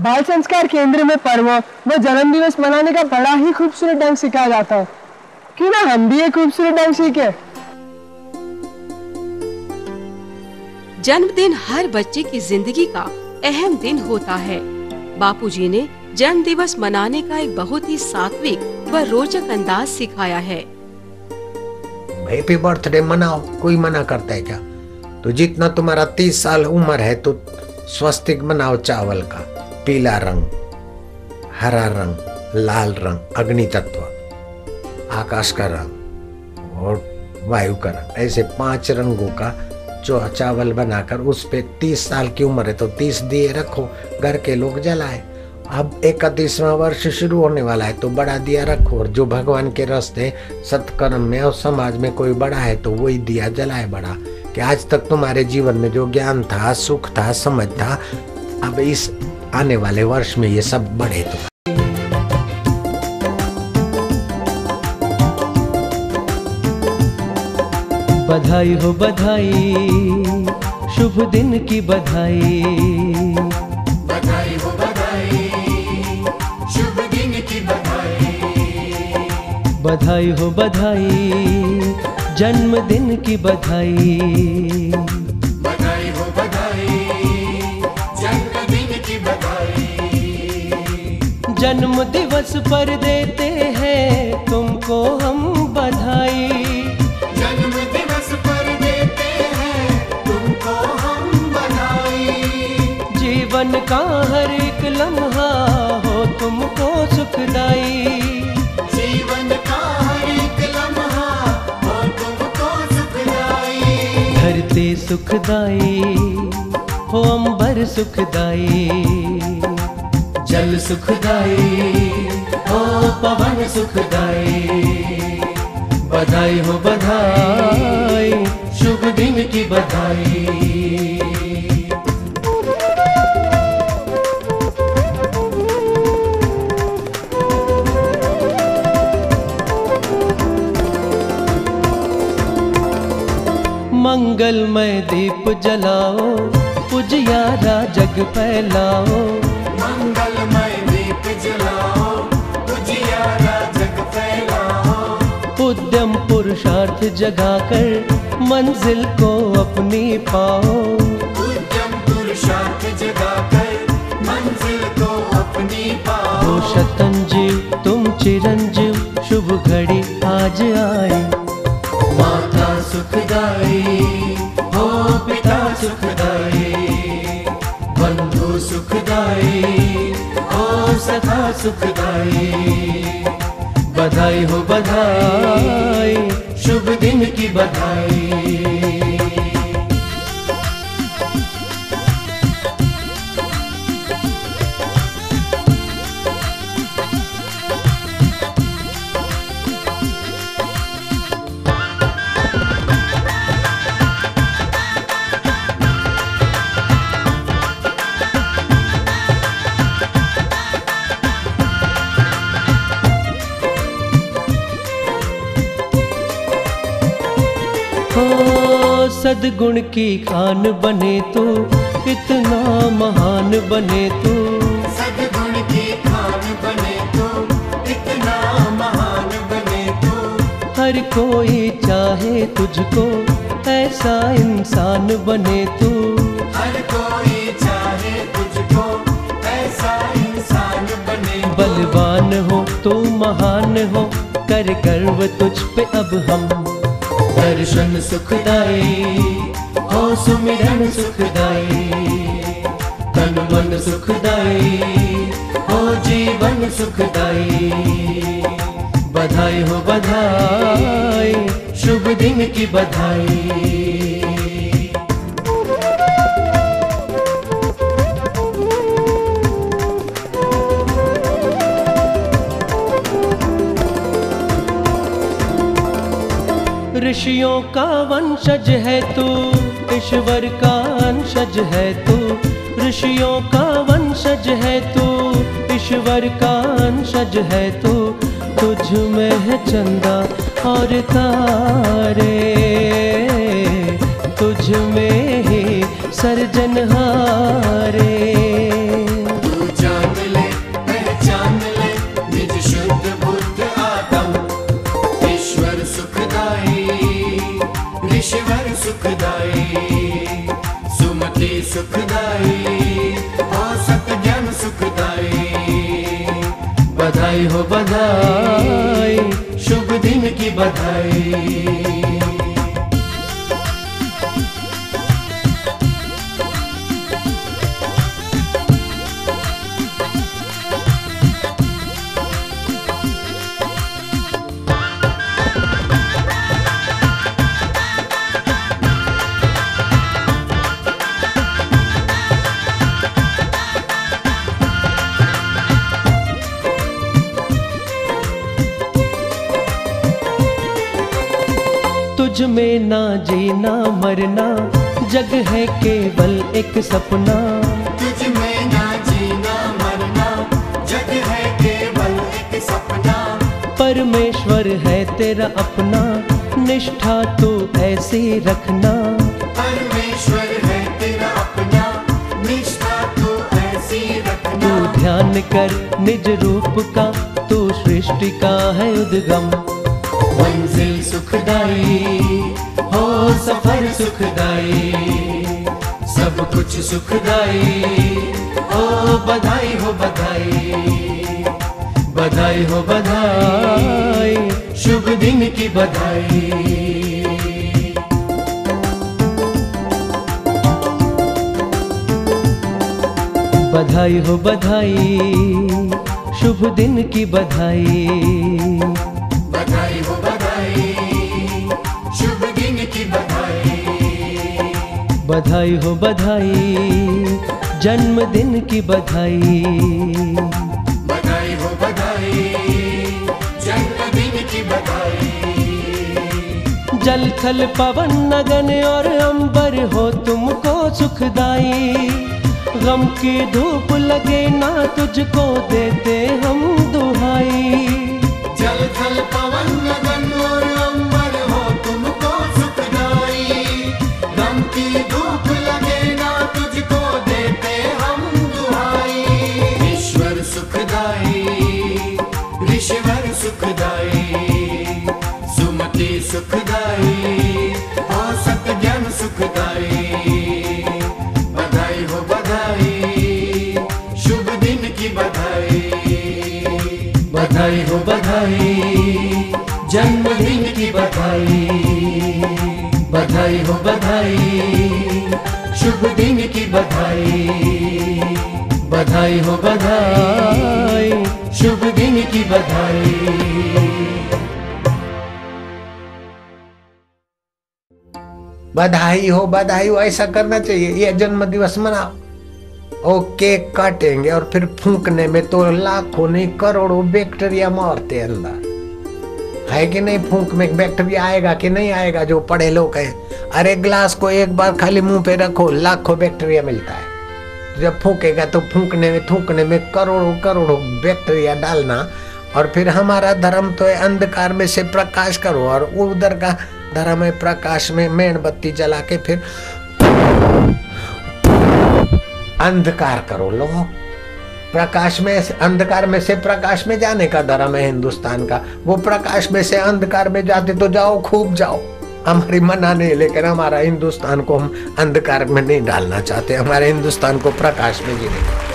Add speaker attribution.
Speaker 1: बाल संस्कार केंद्र में पर्व व जन्म दिवस मनाने का बड़ा ही खूबसूरत ढंग सिखाया जाता है। क्यों ना हम भी एक खूबसूरत ढंग सीखे?
Speaker 2: जन्मदिन हर बच्चे की ज़िंदगी का अहम दिन होता है। बापूजी ने जन्म दिवस मनाने का एक बहुत ही सात्विक व रोचक अंदाज सिखाया है।
Speaker 3: हैप्पी बर्थडे मनाओ कोई मना करता है क्या? तो जितना तुम्हारा तीस साल उम्र है तो स्वस्तिक बनाओ चावल का। पीला रंग, हरा रंग, लाल रंग, अग्नि तत्व, आकाश का रंग और वायु का रंग। ऐसे पाँच रंगों का जो चावल बनाकर उस पे तीस साल की उम्र है तो तीस दिए रखो, घर के लोग जलाए। अब इकतीसवा वर्ष शुरू होने वाला है तो बड़ा दिया रखो और जो भगवान के रास्ते सत्कर्म में और समाज में कोई बड़ा है तो वही दिया जलाए बड़ा। कि आज तक तुम्हारे जीवन में जो ज्ञान था, सुख था, समझ था, अब इस आने वाले वर्ष में ये सब बढ़े तो।
Speaker 4: बधाई हो बधाई शुभ दिन की बधाई।
Speaker 5: बधाई हो बधाई शुभ दिन की बधाई।
Speaker 4: बधाई हो बधाई जन्मदिन की बधाई।
Speaker 5: बधाई
Speaker 4: जन्म दिवस पर देते हैं तुमको हम बधाई।
Speaker 5: जन्म दिवस पर देते हैं तुमको हम बधाई।
Speaker 4: जीवन का हर एक लम्हा हो तुमको सुखदाई।
Speaker 5: जीवन का हर एक लम्हा हो तुमको सुखदाई।
Speaker 4: धरती सुखदाई हो अंबर सुखदाई। जल सुखदाई हो पवन सुखदाई, बधाई हो बधाई, शुभ दिन की बधाई। मंगलमय दीप जलाओ उजियारा जग फैलाओ
Speaker 5: मंगलमय दीप जलाओ उजियारा जग फैलाओ।
Speaker 4: उद्यम पुरुषार्थ जगाकर मंजिल को अपनी पाओ।
Speaker 5: उद्यम पुरुषार्थ जगाकर मंजिल को अपनी पाओ।
Speaker 4: शतन जीव तुम चिरंजीव सुखदाई बधाई हो हो सदगुण की खान बने तो इतना महान बने तो।
Speaker 5: सदगुण की खान बने तो इतना महान बने तो।
Speaker 4: हर कोई चाहे तुझको ऐसा इंसान बने तू।
Speaker 5: हर कोई चाहे तुझको ऐसा इंसान बने
Speaker 4: बलवान हो तू महान हो कर गर्व तुझ पे अब हम। दर्शन सुखदाई, हो सुमिरन सुखदाई। तन मन सुखदाई, हो जीवन सुखदाई। बधाई हो बधाई, शुभ दिन की बधाई। ऋषियों का वंशज है तू, ईश्वर का अंशज है तू, ऋषियों का वंशज है तू, ईश्वर का अंशज है तू, तुझ में है चंदा और तारे, तुझ में ही सर्जनहारे। बधाई। तुझ में ना जीना मरना। जग है केवल एक सपना।
Speaker 5: तुझ में ना जीना मरना। जग है केवल एक सपना।
Speaker 4: परमेश्वर है तेरा अपना। निष्ठा तो ऐसी रखना।
Speaker 5: परमेश्वर है तेरा अपना। निष्ठा तो ऐसी
Speaker 4: तू ध्यान कर निज रूप का। तू सृष्टि का है उद्गम।
Speaker 5: मंजिल सुखदाई, हो सफ़र सुखदाई, सब कुछ सुखदाई, हो बधाई हो बधाई
Speaker 4: बधाई हो बधाई,
Speaker 5: शुभ दिन की बधाई।
Speaker 4: बधाई हो बधाई, शुभ दिन की बधाई
Speaker 5: बधाई बधाई
Speaker 4: हो बधाई जन्मदिन की बधाई।
Speaker 5: बधाई हो बधाई जन्मदिन की बधाई।
Speaker 4: जल थल पवन नगन और अंबर हो तुमको सुखदाई। गम की धूप लगे ना तुझको देते हम दुहाई।
Speaker 5: सुखदाई। हो सतजन सुखदाई। बधाई हो, बधाई। शुभ दिन की बधाई।
Speaker 4: बधाई हो, बधाई।
Speaker 5: जन्मदिन की बधाई।
Speaker 4: बधाई हो, बधाई।
Speaker 5: शुभ दिन की बधाई।
Speaker 4: बधाई हो, बधाई।
Speaker 5: शुभ दिन की बधाई।
Speaker 3: बधाई हो बधाई हो, ऐसा करना चाहिए। ये जन्म दिवस मनाओ और केक काटेंगे और फिर फूंकने में तो लाखों नहीं, करोड़ों बैक्टीरिया मरते हैं अंदर। है कि नहीं फूंक में बैक्टीरिया आएगा कि नहीं आएगा, जो पढ़े लोग हैं? अरे, ग्लास को एक बार खाली मुँह पे रखो, लाखों बैक्टीरिया मिलता है। जब फूकेगा तो फूकने में, थूकने में करोड़ों करोड़ों बैक्टीरिया डालना। और फिर हमारा धर्म तो है अंधकार में से प्रकाश करो और उधर का धर्म है प्रकाश में मेणबत्ती जला के फिर अंधकार करो लोग। प्रकाश में अंधकार में से प्रकाश में जाने का धर्म है हिंदुस्तान का। वो प्रकाश में से अंधकार में जाते तो जाओ, खूब जाओ। हमारी मना नहीं लेकिन हमारा हिंदुस्तान को हम अंधकार में नहीं डालना चाहते। हमारे हिंदुस्तान को प्रकाश में जीने।